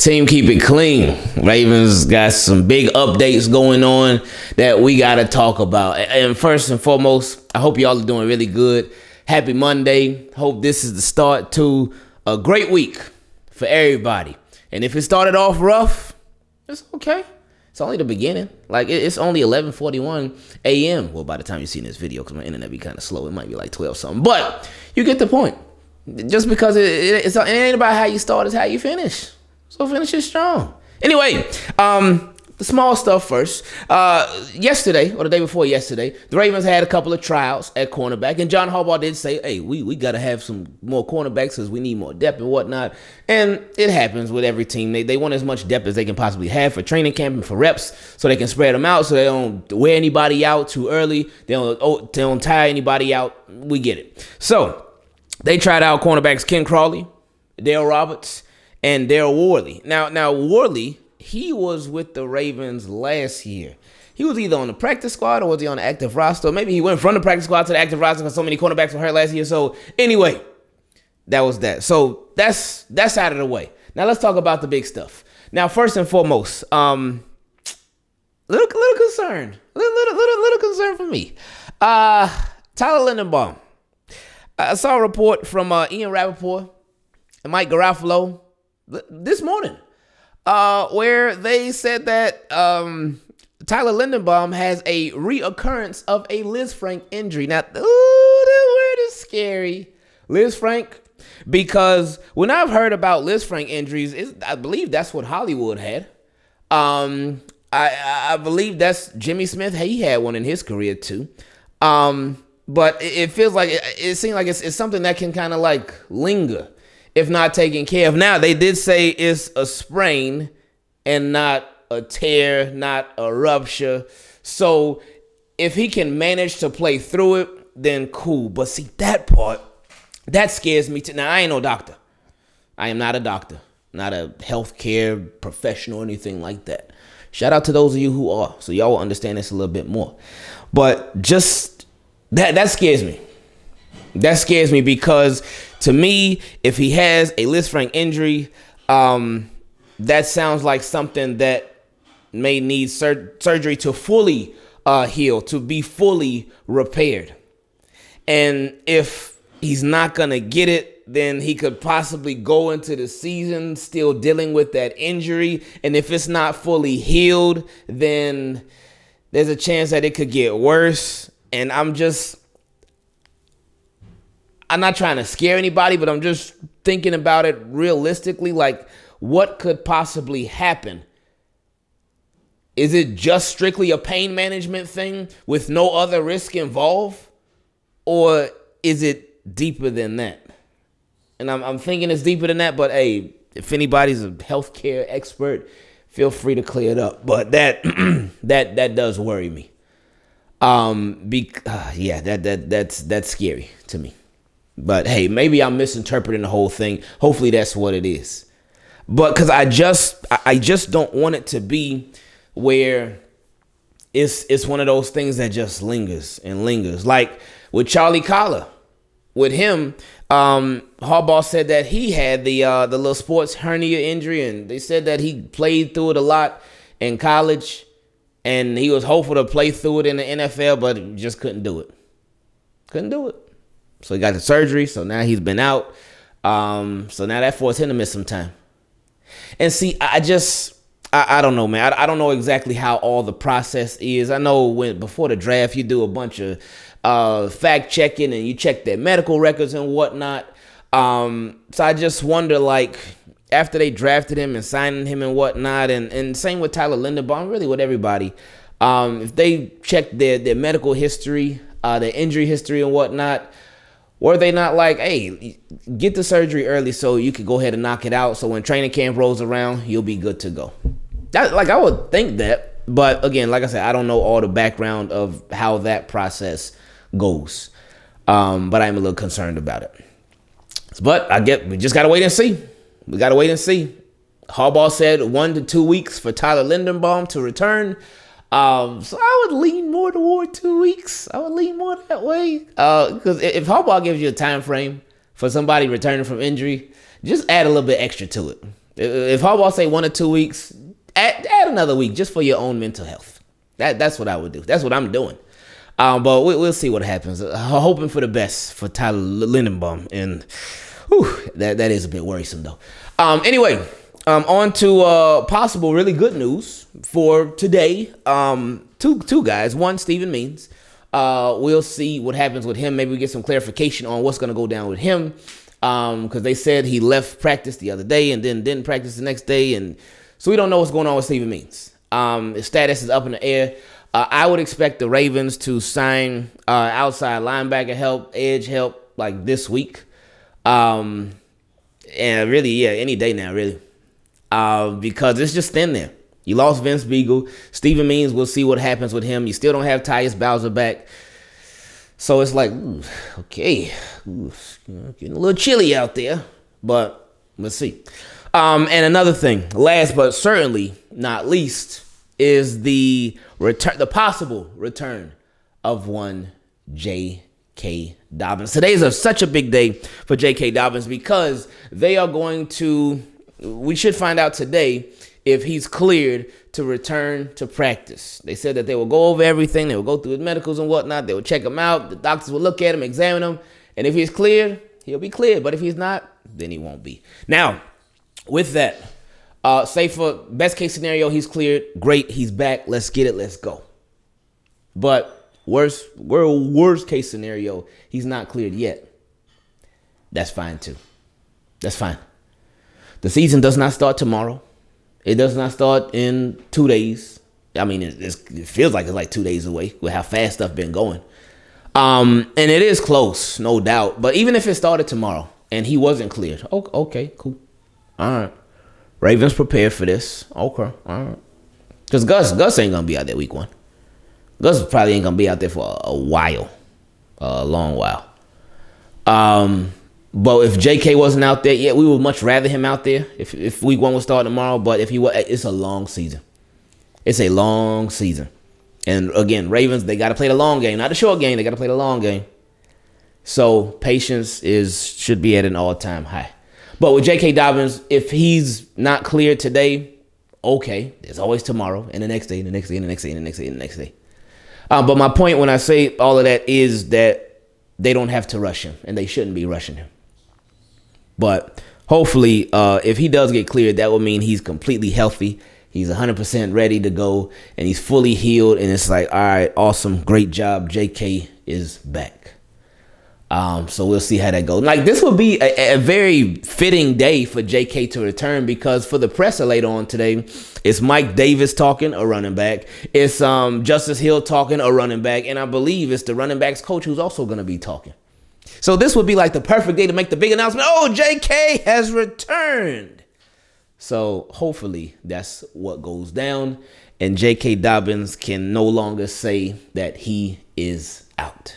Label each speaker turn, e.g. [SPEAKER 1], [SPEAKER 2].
[SPEAKER 1] Team keep it clean. Ravens got some big updates going on that we got to talk about. And first and foremost, I hope y'all are doing really good. Happy Monday. Hope this is the start to a great week for everybody. And if it started off rough, it's okay. It's only the beginning. Like it's only 11:41 a.m. Well, by the time you see this video, because my internet be kind of slow, it might be like 12 something. But you get the point. Just because it, it, it's, it ain't about how you start, it's how you finish. So finish it strong. Anyway, um, the small stuff first. Uh, yesterday or the day before yesterday, the Ravens had a couple of trials at cornerback, and John Harbaugh did say, "Hey, we we got to have some more cornerbacks because we need more depth and whatnot." And it happens with every team. They they want as much depth as they can possibly have for training camp and for reps, so they can spread them out, so they don't wear anybody out too early. They don't oh, they don't tire anybody out. We get it. So they tried out cornerbacks Ken Crawley, Dale Roberts, and Daryl Worley. Now now Worley he was with the Ravens last year. He was either on the practice squad or was he on the active roster? Maybe he went from the practice squad to the active roster because so many cornerbacks were hurt last year. So anyway, that was that. So that's that's out of the way. Now let's talk about the big stuff. Now, first and foremost, um, little little concern, little little little, little concern for me. Uh, Tyler Linderbaum. I saw a report from uh, Ian Rapoport and Mike Garafolo this morning uh, where they said that um, Tyler Linderbaum has a reoccurrence of a Lisfranc injury. Now, ooh, that word is scary. Lisfranc, because when I've heard about Lisfranc injuries, I believe that's what Hollywood had. Um, I, I believe that's Jimmy Smith. He had one in his career too. Um, but it, it feels like it, it seems like it's, it's something that can kind of like linger if not taken care of. Now, they did say it's a sprain and not a tear, not a rupture. So if he can manage to play through it, then cool. But see, that part, that scares me too. Now, I ain't no doctor. I am not a doctor, not a healthcare professional anything like that. Shout out to those of you who are, so y'all will understand this a little bit more. But just that that scares me. That scares me because to me, if he has a Lisfranc injury, um, that sounds like something that may need sur- surgery to fully uh, heal, to be fully repaired. And if he's not going to get it, then he could possibly go into the season still dealing with that injury. And if it's not fully healed, then there's a chance that it could get worse. And I'm just I'm not trying to scare anybody, but I'm just thinking about it realistically. Like, what could possibly happen? Is it just strictly a pain management thing with no other risk involved? Or is it deeper than that? And I'm, I'm thinking it's deeper than that, but hey, if anybody's a healthcare expert, feel free to clear it up. But that that that does worry me. Um, be, uh, yeah, that that that's that's scary to me. But hey, maybe I'm misinterpreting the whole thing. Hopefully that's what it is. But cuz I just I just don't want it to be where it's it's one of those things that just lingers and lingers. Like with Charlie Kolar. With him, um, Harbaugh said that he had the uh, the little sports hernia injury, and they said that he played through it a lot in college, and he was hopeful to play through it in the NFL, but just couldn't do it. Couldn't do it. So he got the surgery. So now he's been out. Um, so now that forced him to miss some time. And see, I just I, I don't know, man. I, I don't know exactly how all the process is. I know when before the draft you do a bunch of uh, fact checking and you check their medical records and whatnot. Um, so I just wonder, like, after they drafted him and signing him and whatnot, and, and same with Tyler Linderbaum, really with everybody. Um, if they check their their medical history, uh, their injury history and whatnot, were they not like, hey, get the surgery early so you could go ahead and knock it out so when training camp rolls around, you'll be good to go? That, like, I would think that. But again, like I said, I don't know all the background of how that process goes. Um, but I'm a little concerned about it. But I get, we just got to wait and see. We got to wait and see. Harbaugh said one to two weeks for Tyler Linderbaum to return. Um, so I would lean more toward two weeks. I would lean more that way. Because uh, if Harbaugh gives you a time frame for somebody returning from injury, just add a little bit extra to it. If Harbaugh say one or two weeks, add, add another week just for your own mental health. That that's what I would do. That's what I'm doing. Um, but we, will see what happens. Uh, hoping for the best for Tyler Linderbaum, and whew, that that is a bit worrisome though. Um, anyway, um, on to uh, possible really good news for today. Um, two two guys. One, Steven Means. Uh, we'll see what happens with him. Maybe we get some clarification on what's going to go down with him. Um, because they said he left practice the other day and then didn't practice the next day, and so we don't know what's going on with Steven Means. Um, his status is up in the air. Uh, I would expect the Ravens to sign uh, outside linebacker help, edge help, like this week. Um, and really, yeah, any day now, really uh, because it's just thin there. You lost Vince Biegel. Steven Means, we'll see what happens with him. You still don't have Tyus Bowser back. So it's like, ooh, okay, ooh, getting a little chilly out there, but let's see. Um, and another thing, last but certainly not least, is the return, the possible return of one J.K. Dobbins. Today is a, such a big day for J.K. Dobbins because they are going to we should find out today if he's cleared to return to practice. They said that they will go over everything, they will go through his medicals and whatnot, they will check him out, the doctors will look at him, examine him, and if he's cleared, he'll be cleared. But if he's not, then he won't be. Now, with that, uh, say for best case scenario, he's cleared. Great, he's back. Let's get it. Let's go. But worst, worst case scenario, he's not cleared yet. That's fine too. That's fine. The season does not start tomorrow. It does not start in two days. I mean, it, it feels like it's like two days away with how fast stuff been going. Um, and it is close, no doubt. But even if it started tomorrow and he wasn't cleared, okay, cool. All right. Ravens prepared for this. Okay, all right. Because Gus, Gus ain't gonna be out there week one. Gus probably ain't gonna be out there for a, a while, a long while. Um, but if J.K. wasn't out there, yeah, we would much rather him out there. If if week one would start tomorrow, but if he was, it's a long season. It's a long season, and again, Ravens they got to play the long game, not the short game. They got to play the long game. So patience is should be at an all time high. But with J.K. Dobbins, if he's not clear today, okay, there's always tomorrow and the next day, and the next day, and the next day, and the next day, and the next day. Uh, but my point when I say all of that is that they don't have to rush him, and they shouldn't be rushing him. But hopefully, uh, if he does get cleared, that will mean he's completely healthy. He's 100% ready to go and he's fully healed. And it's like, all right, awesome. Great job. JK is back. Um, so we'll see how that goes. Like this will be a, a, very fitting day for JK to return because for the presser later on today, it's Mike Davis talking, a running back. It's um, Justice Hill talking, a running back, and I believe it's the running backs coach who's also going to be talking. So this would be like the perfect day to make the big announcement. Oh, JK has returned. So hopefully that's what goes down. And J.K. Dobbins can no longer say that he is out.